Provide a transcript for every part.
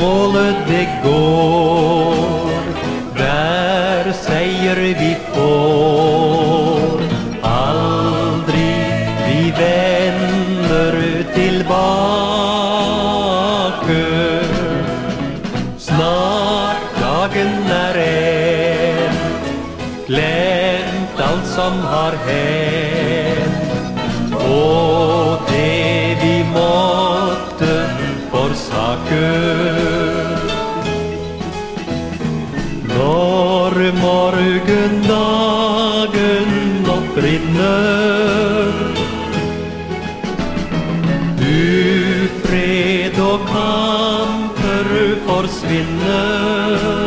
målet det går, der seier vi får. Aldri vi vender tilbake. Snart dagen er endt, glemt alt som har hendt. Og det Når morgendagen opprinner, ufred og kamper forsvinner.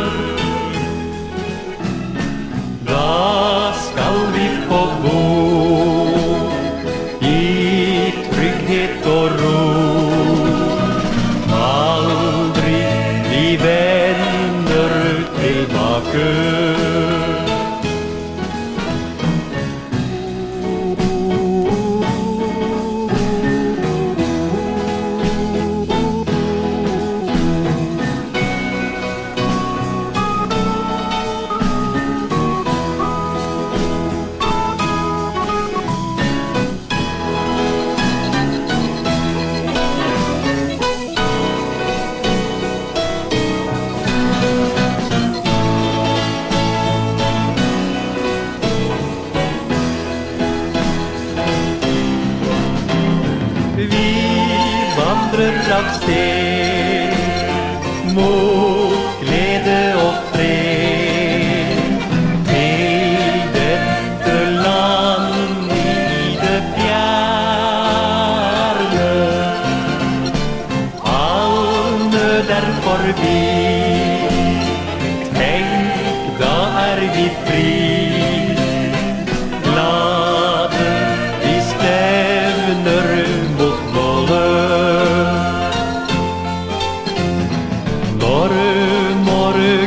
vanderen op steen. Moe, leden op vreemd. Heden te lang de jaren. Alme der voorbij.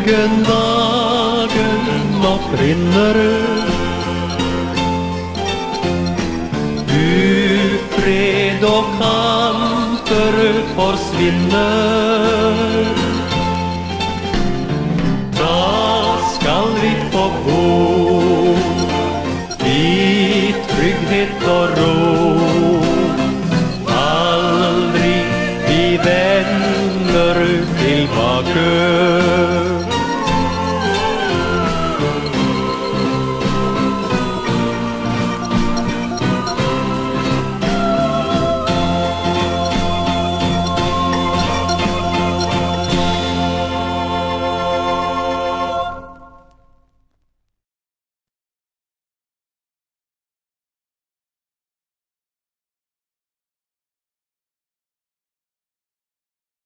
Morgendagen opprinner, ufred og kamper forsvinner. Da skal vi få bo i trygghet og ro. Aldri vi vender tilbake.